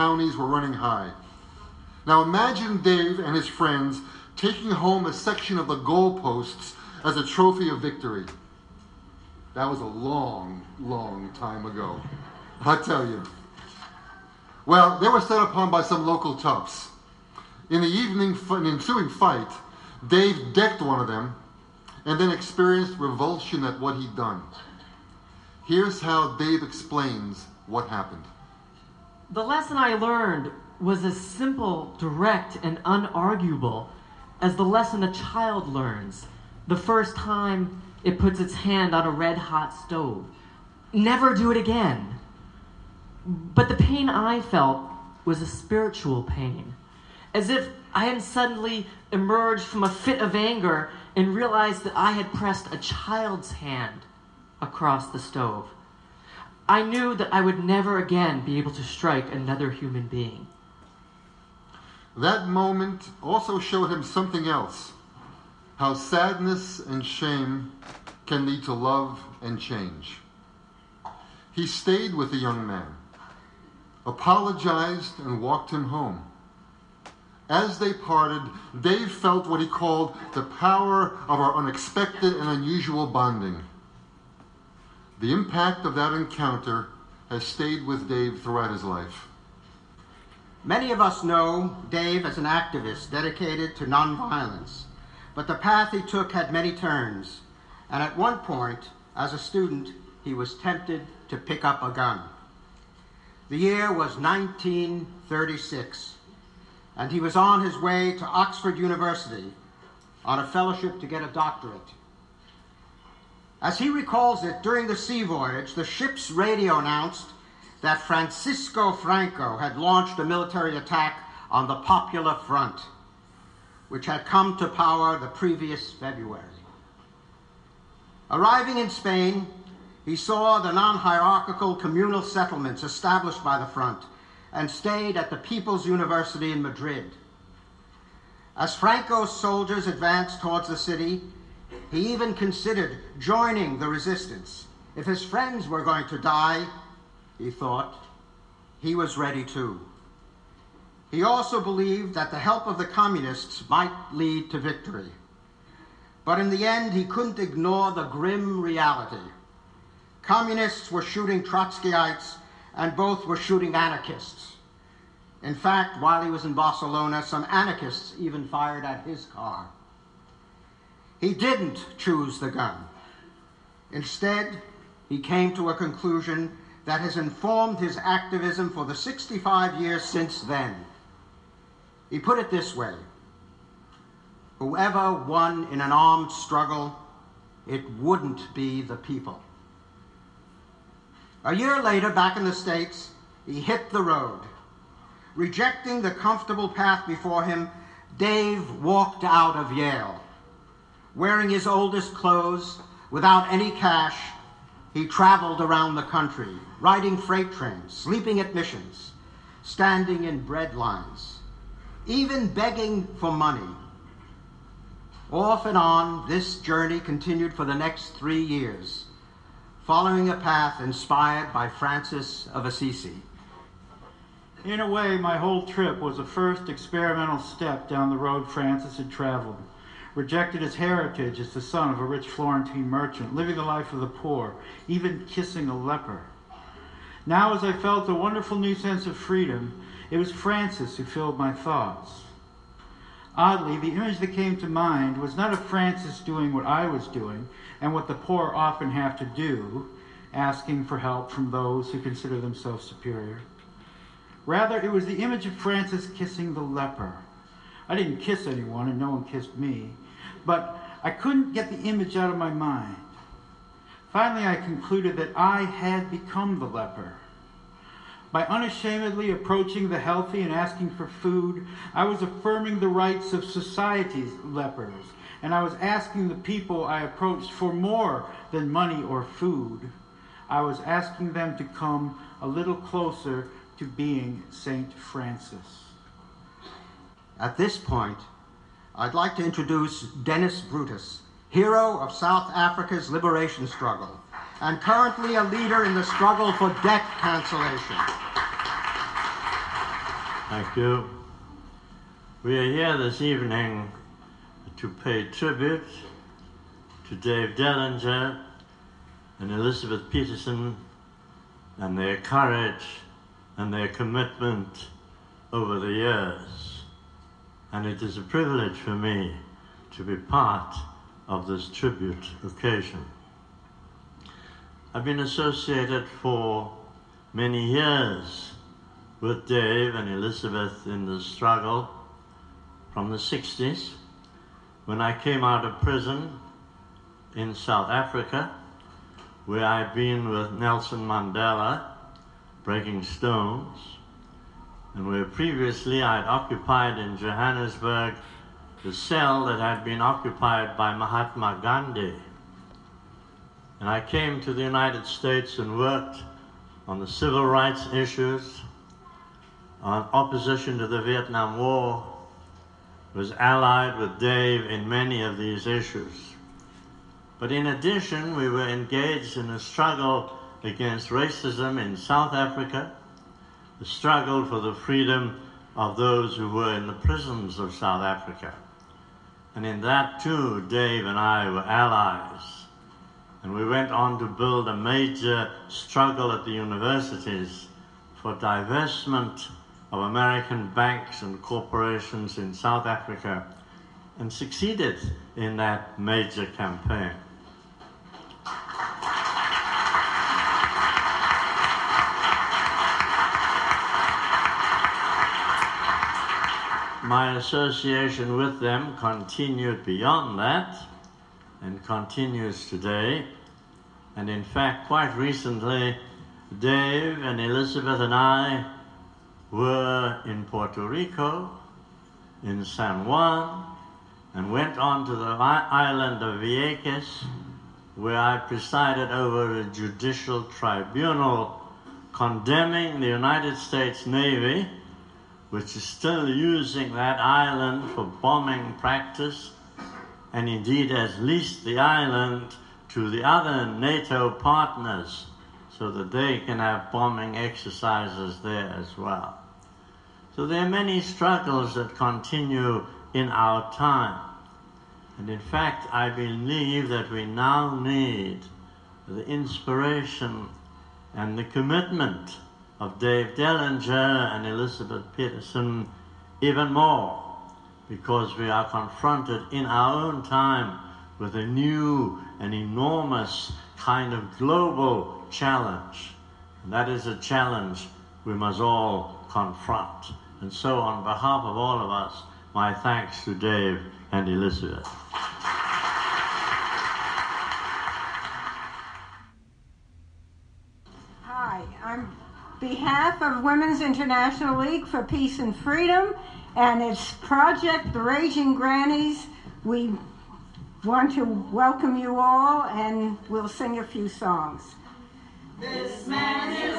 townies were running high. Now imagine Dave and his friends taking home a section of the goalposts as a trophy of victory. That was a long, long time ago. I tell you. Well, they were set upon by some local toughs. In the evening, an ensuing fight, Dave decked one of them and then experienced revulsion at what he'd done. Here's how Dave explains what happened. The lesson I learned was as simple, direct, and unarguable as the lesson a child learns the first time it puts its hand on a red hot stove. Never do it again. But the pain I felt was a spiritual pain, as if I had suddenly emerged from a fit of anger and realized that I had pressed a child's hand across the stove. I knew that I would never again be able to strike another human being. That moment also showed him something else how sadness and shame can lead to love and change. He stayed with the young man, apologized, and walked him home. As they parted, Dave felt what he called the power of our unexpected and unusual bonding. The impact of that encounter has stayed with Dave throughout his life. Many of us know Dave as an activist dedicated to nonviolence, but the path he took had many turns, and at one point, as a student, he was tempted to pick up a gun. The year was 1936, and he was on his way to Oxford University on a fellowship to get a doctorate. As he recalls it, during the sea voyage, the ship's radio announced that Francisco Franco had launched a military attack on the Popular Front, which had come to power the previous February. Arriving in Spain, he saw the non hierarchical communal settlements established by the front and stayed at the People's University in Madrid. As Franco's soldiers advanced towards the city, he even considered joining the resistance. If his friends were going to die, he thought, he was ready too. He also believed that the help of the communists might lead to victory. But in the end, he couldn't ignore the grim reality. Communists were shooting Trotskyites, and both were shooting anarchists. In fact, while he was in Barcelona, some anarchists even fired at his car. He didn't choose the gun. Instead, he came to a conclusion that has informed his activism for the 65 years since then. He put it this way Whoever won in an armed struggle, it wouldn't be the people. A year later, back in the States, he hit the road. Rejecting the comfortable path before him, Dave walked out of Yale. Wearing his oldest clothes, without any cash, he traveled around the country, riding freight trains, sleeping at missions, standing in bread lines, even begging for money. Off and on, this journey continued for the next three years, following a path inspired by Francis of Assisi. In a way, my whole trip was a first experimental step down the road Francis had traveled rejected his heritage as the son of a rich Florentine merchant, living the life of the poor, even kissing a leper. Now, as I felt a wonderful new sense of freedom, it was Francis who filled my thoughts. Oddly, the image that came to mind was not of Francis doing what I was doing and what the poor often have to do, asking for help from those who consider themselves superior. Rather, it was the image of Francis kissing the leper. I didn't kiss anyone, and no one kissed me but I couldn't get the image out of my mind. Finally, I concluded that I had become the leper. By unashamedly approaching the healthy and asking for food, I was affirming the rights of society's lepers, and I was asking the people I approached for more than money or food. I was asking them to come a little closer to being St. Francis. At this point, I'd like to introduce Dennis Brutus, hero of South Africa's liberation struggle, and currently a leader in the struggle for debt cancellation. Thank you. We are here this evening to pay tribute to Dave Dellinger and Elizabeth Peterson and their courage and their commitment over the years. And it is a privilege for me to be part of this tribute occasion. I've been associated for many years with Dave and Elizabeth in the struggle from the 60s when I came out of prison in South Africa, where I'd been with Nelson Mandela breaking stones, and where previously I had occupied in Johannesburg the cell that had been occupied by Mahatma Gandhi. And I came to the United States and worked on the civil rights issues, on opposition to the Vietnam War, was allied with Dave in many of these issues. But in addition, we were engaged in a struggle against racism in South Africa, the struggle for the freedom of those who were in the prisons of South Africa. And in that too, Dave and I were allies. And we went on to build a major struggle at the universities for divestment of American banks and corporations in South Africa and succeeded in that major campaign. My association with them continued beyond that and continues today. And in fact, quite recently, Dave and Elizabeth and I were in Puerto Rico, in San Juan, and went on to the island of Vieques, where I presided over a judicial tribunal condemning the United States Navy, which is still using that island for bombing practice, and indeed has leased the island to the other NATO partners so that they can have bombing exercises there as well. So there are many struggles that continue in our time. And in fact, I believe that we now need the inspiration and the commitment of Dave Dellinger and Elizabeth Peterson even more because we are confronted in our own time with a new and enormous kind of global challenge. And that is a challenge we must all confront. And so, on behalf of all of us, my thanks to Dave and Elizabeth. Hi, on behalf of Women's International League for Peace and Freedom and its project, The Raging Grannies, we want to welcome you all and we'll sing a few songs. This man is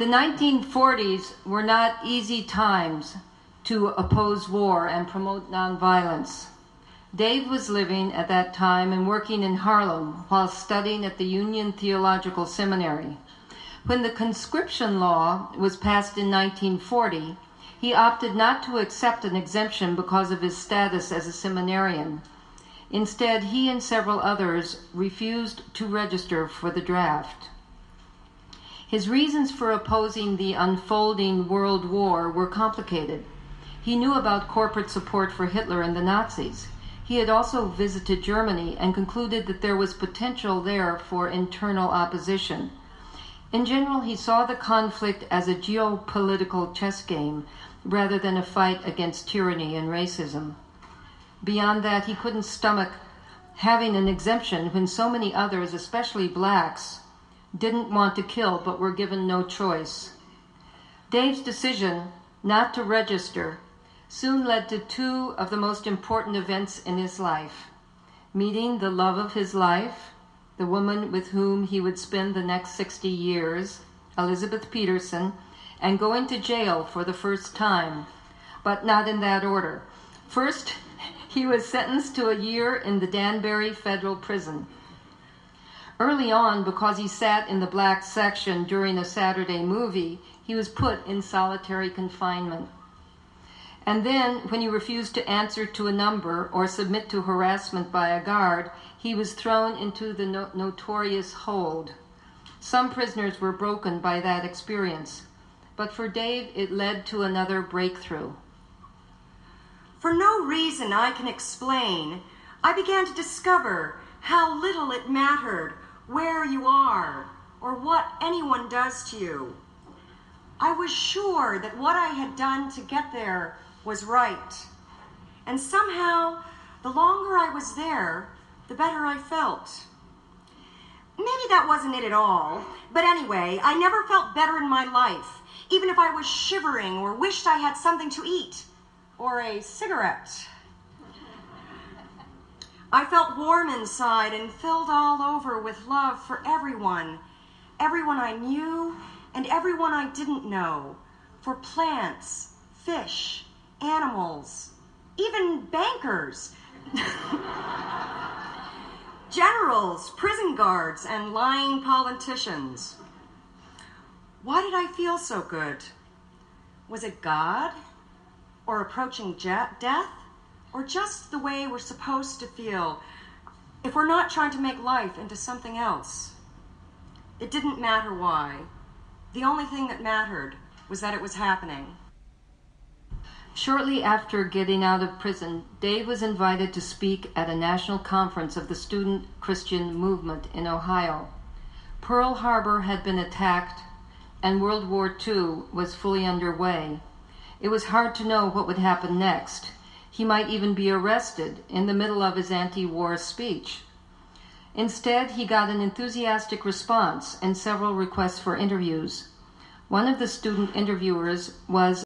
The 1940s were not easy times to oppose war and promote nonviolence. Dave was living at that time and working in Harlem while studying at the Union Theological Seminary. When the conscription law was passed in 1940, he opted not to accept an exemption because of his status as a seminarian. Instead, he and several others refused to register for the draft. His reasons for opposing the unfolding World War were complicated. He knew about corporate support for Hitler and the Nazis. He had also visited Germany and concluded that there was potential there for internal opposition. In general, he saw the conflict as a geopolitical chess game rather than a fight against tyranny and racism. Beyond that, he couldn't stomach having an exemption when so many others, especially blacks, didn't want to kill but were given no choice. Dave's decision not to register soon led to two of the most important events in his life meeting the love of his life, the woman with whom he would spend the next 60 years, Elizabeth Peterson, and going to jail for the first time, but not in that order. First, he was sentenced to a year in the Danbury Federal Prison. Early on, because he sat in the black section during a Saturday movie, he was put in solitary confinement. And then, when he refused to answer to a number or submit to harassment by a guard, he was thrown into the no- notorious hold. Some prisoners were broken by that experience, but for Dave, it led to another breakthrough. For no reason I can explain, I began to discover how little it mattered where you are or what anyone does to you. I was sure that what I had done to get there was right. And somehow, the longer I was there, the better I felt. Maybe that wasn't it at all, but anyway, I never felt better in my life, even if I was shivering or wished I had something to eat or a cigarette. I felt warm inside and filled all over with love for everyone everyone I knew and everyone I didn't know, for plants, fish, animals, even bankers, generals, prison guards, and lying politicians. Why did I feel so good? Was it God? Or approaching death? Or just the way we're supposed to feel if we're not trying to make life into something else? It didn't matter why. The only thing that mattered was that it was happening. Shortly after getting out of prison, Dave was invited to speak at a national conference of the student Christian movement in Ohio. Pearl Harbor had been attacked, and World War II was fully underway. It was hard to know what would happen next. He might even be arrested in the middle of his anti war speech. Instead, he got an enthusiastic response and several requests for interviews. One of the student interviewers was